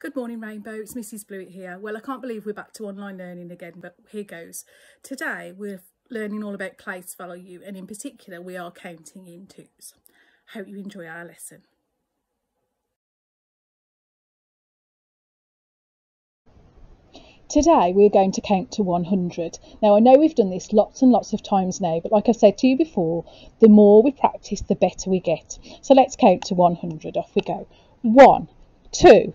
Good morning, Rainbow. It's Mrs. Blewett here. Well, I can't believe we're back to online learning again, but here goes. Today, we're learning all about place value, and in particular, we are counting in twos. Hope you enjoy our lesson. Today we're going to count to 100. Now I know we've done this lots and lots of times now, but like I said to you before, the more we practice, the better we get. So let's count to 100. Off we go. One, two,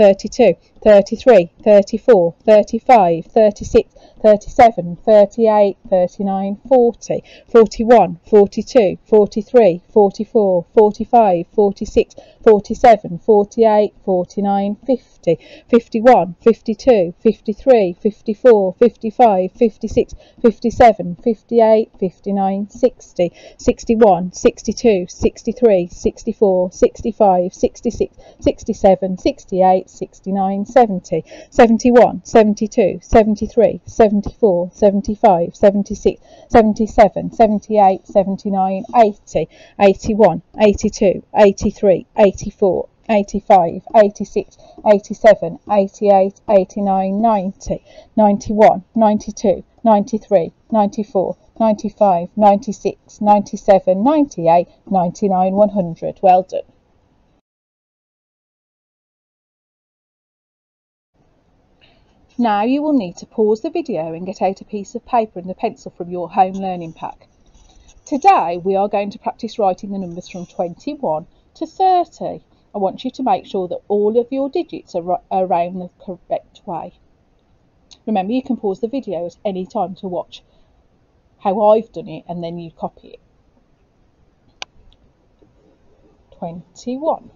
thirty-two, thirty-three, thirty-four, thirty-five, thirty-six, 37, 38, 39, 40, 41, 42, 43, 44, 45, 46, 47, 48, 49, 50, 51, 52, 53, 54, 55, 56, 57, 58, 59, 60, 61, 62, 63, 64, 65, 66, 67, 68, 69, 70, 71, 72, 73, 74, 75, 76, 77, 78, 79, 80, 81, 82, 83, 84, 85, 86, 87, 88, 89, 90, 91, 92, 93, 94, 95, 96, 97, 98, 99, 100. Well done. Now you will need to pause the video and get out a piece of paper and a pencil from your home learning pack. Today we are going to practice writing the numbers from 21 to 30. I want you to make sure that all of your digits are around the correct way. Remember you can pause the video at any time to watch how I've done it and then you copy it. 21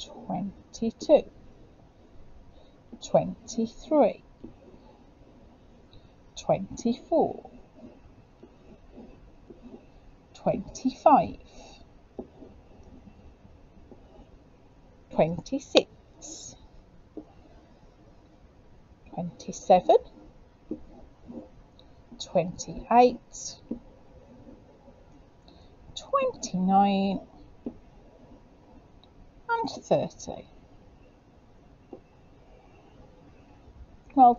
22 23 24 25 26 27 28 29 and 30 Well.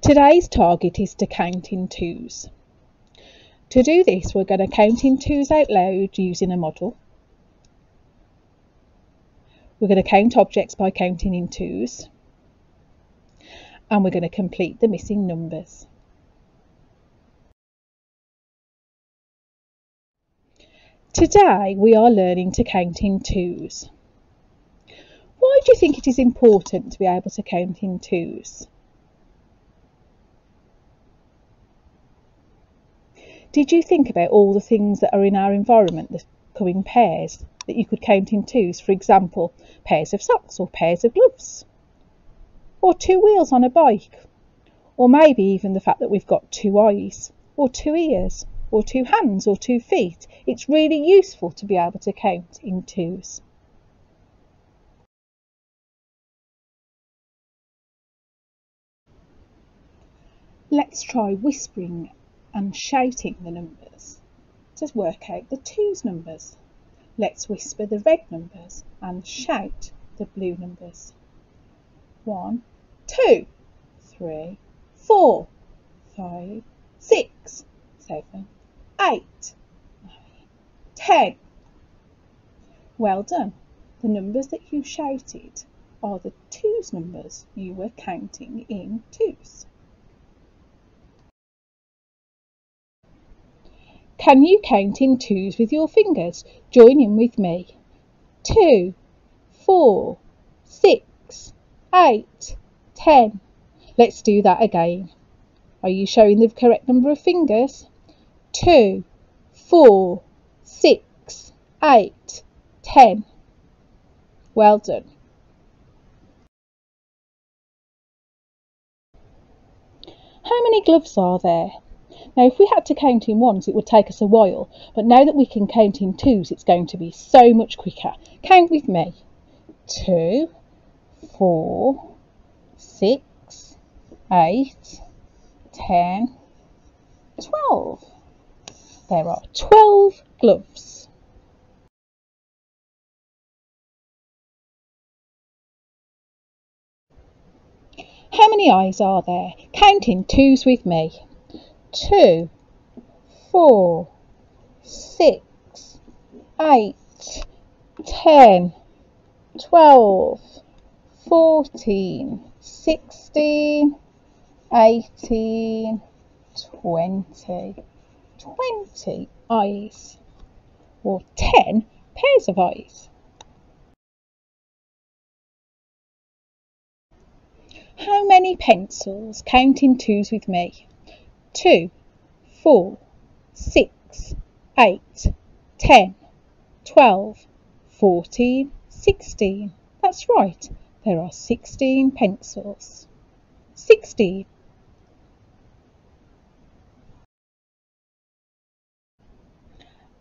Today's target is to count in twos. To do this, we're going to count in twos out loud using a model. We're going to count objects by counting in twos. And we're going to complete the missing numbers. Today we are learning to count in twos. Why do you think it is important to be able to count in twos? Did you think about all the things that are in our environment that come in pairs that you could count in twos? For example, pairs of socks or pairs of gloves, or two wheels on a bike, or maybe even the fact that we've got two eyes or two ears or two hands or two feet. It's really useful to be able to count in twos. Let's try whispering and shouting the numbers to work out the twos numbers. Let's whisper the red numbers and shout the blue numbers. One, two, three, four, five, six, seven, eight, ten. Well done. The numbers that you shouted are the twos numbers you were counting in twos. Can you count in twos with your fingers? Join in with me. Two, four, six, eight, ten. Let's do that again. Are you showing the correct number of fingers? Two, four, six, eight, ten. Well done. How many gloves are there? Now, if we had to count in ones, it would take us a while, but now that we can count in twos, it's going to be so much quicker. Count with me. Two, four, six, eight, ten, twelve. There are twelve gloves. How many eyes are there? Count in twos with me. Two, four, six, eight, ten, twelve, fourteen, sixteen, eighteen, twenty. Twenty eyes. Or ten pairs of eyes. How many pencils? Count in twos with me. Two, four, six, eight, ten, twelve, fourteen, sixteen. That's right, there are sixteen pencils. Sixteen.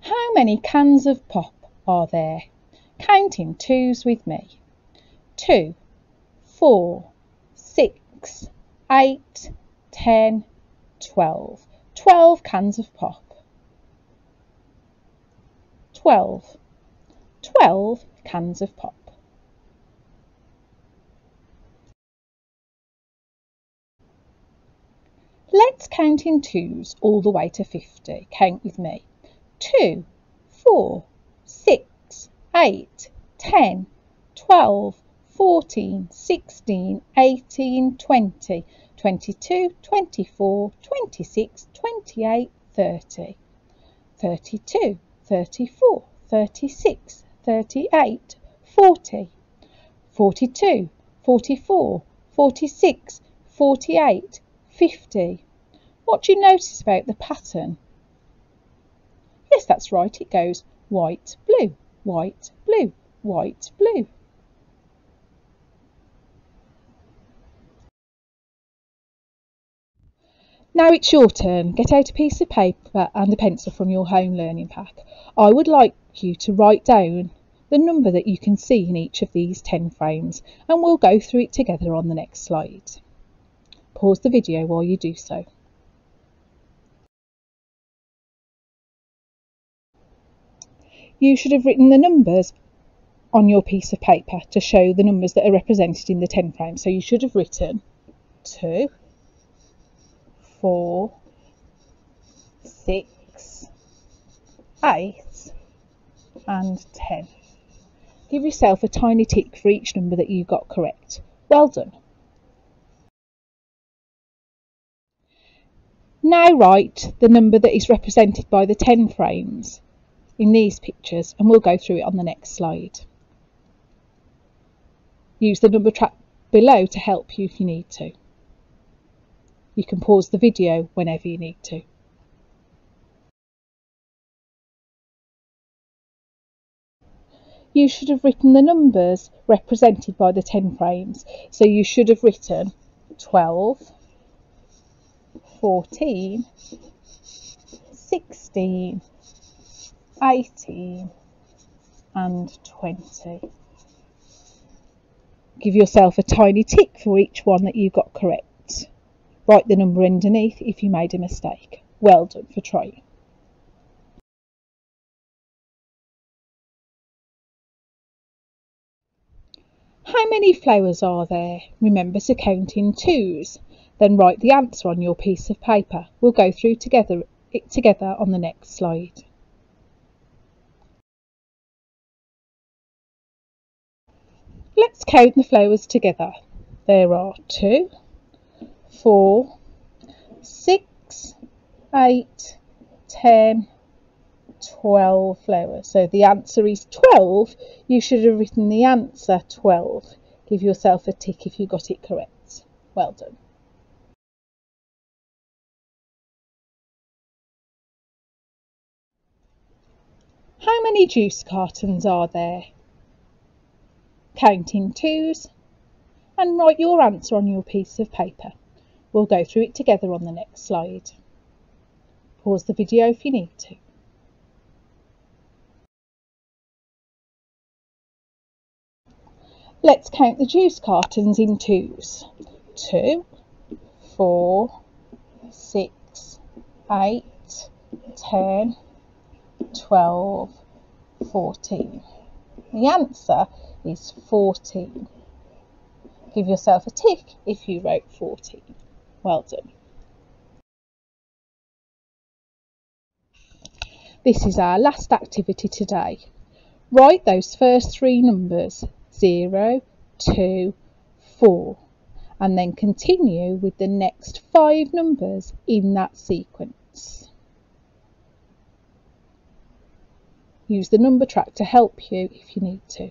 How many cans of pop are there? Count in twos with me. Two, four, six, eight, ten, twelve. Twelve cans of pop. Twelve. Twelve cans of pop. Let's count in twos all the way to 50. Count with me. Two, four, six, eight, ten, twelve. 14, 16, 18, 20, 22, 24, 26, 28, 30, 32, 34, 36, 38, 40, 42, 44, 46, 48, 50. What do you notice about the pattern? That's right, it goes white, blue, white, blue, white, blue. Now it's your turn. Get out a piece of paper and a pencil from your home learning pack. I would like you to write down the number that you can see in each of these 10 frames and we'll go through it together on the next slide. Pause the video while you do so. You should have written the numbers on your piece of paper to show the numbers that are represented in the 10 frames. So you should have written 2, four, six, eight, and ten. Give yourself a tiny tick for each number that you got correct. Well done. Now write the number that is represented by the 10 frames in these pictures and we'll go through it on the next slide. Use the number track below to help you if you need to. You can pause the video whenever you need to. You should have written the numbers represented by the 10 frames. So you should have written 12, 14, 16, 18 and 20. Give yourself a tiny tick for each one that you got correct. Write the number underneath if you made a mistake. Well done for trying. How many flowers are there? Remember to count in twos. Then write the answer on your piece of paper. We'll go through together it together on the next slide. Let's count the flowers together. There are two, four, six, eight, ten, twelve flowers. So the answer is 12. You should have written the answer 12. Give yourself a tick if you got it correct. Well done. How many juice cartons are there? Count in twos and write your answer on your piece of paper. We'll go through it together on the next slide. Pause the video if you need to. Let's count the juice cartons in twos. Two, four, six, eight, ten, twelve, fourteen. The answer is 14. Give yourself a tick if you wrote 14. Well done. This is our last activity today. Write those first three numbers 0, 2, 4 and then continue with the next five numbers in that sequence. Use the number track to help you if you need to.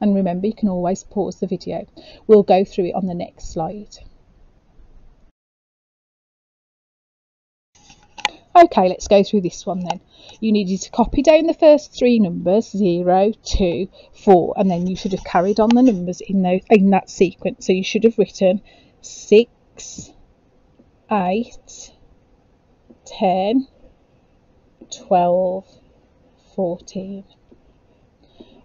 And remember, you can always pause the video. We'll go through it on the next slide. Okay, let's go through this one then. You needed to copy down the first three numbers, 0, 2, 4, and then you should have carried on the numbers in, those, in that sequence. So you should have written 6, 8, 10, 12, 14.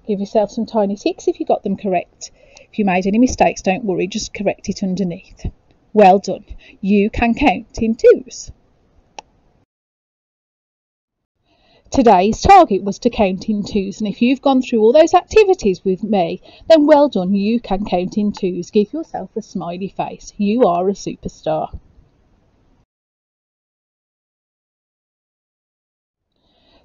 Give yourself some tiny ticks if you got them correct. If you made any mistakes, don't worry, just correct it underneath. Well done. You can count in twos. Today's target was to count in twos, and if you've gone through all those activities with me, then well done, you can count in twos. Give yourself a smiley face. You are a superstar.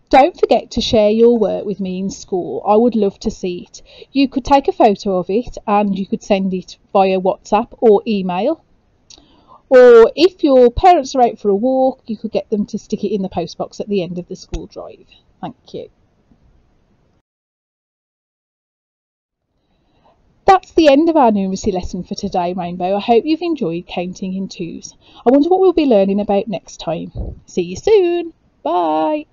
Don't forget to share your work with me in school. I would love to see it. You could take a photo of it and you could send it via WhatsApp or email. Or if your parents are out for a walk, you could get them to stick it in the postbox at the end of the school drive. Thank you. That's the end of our numeracy lesson for today, Rainbow. I hope you've enjoyed counting in twos. I wonder what we'll be learning about next time. See you soon. Bye.